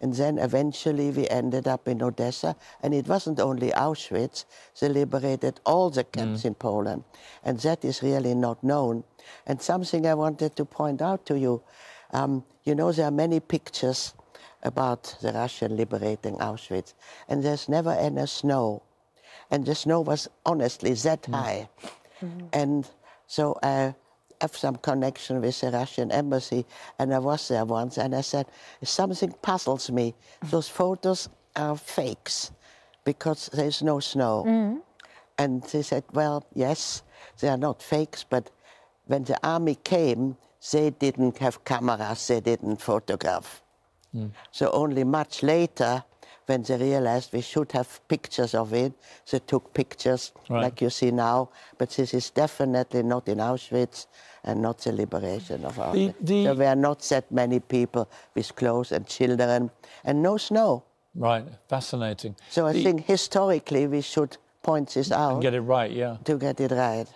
And then eventually we ended up in Odessa, and it wasn't only Auschwitz, they liberated all the camps mm. in Poland. And that is really not known. And something I wanted to point out to you um, you know, there are many pictures about the Russian liberating Auschwitz, and there's never any snow. And the snow was honestly that mm. high. Mm-hmm. And so I have some connection with the Russian embassy, and I was there once, and I said, something puzzles me. Those photos are fakes because there's no snow. Mm-hmm. And they said, well, yes, they are not fakes, but when the army came, they didn't have cameras, they didn't photograph. Mm. So only much later, when they realized we should have pictures of it, they took pictures Right. like you see now. But this is definitely not in Auschwitz and not the liberation of Auschwitz. the- There were not that many people with clothes and children and no snow. Right, fascinating. So I The- think historically we should point this out Get it right, yeah. to get it right.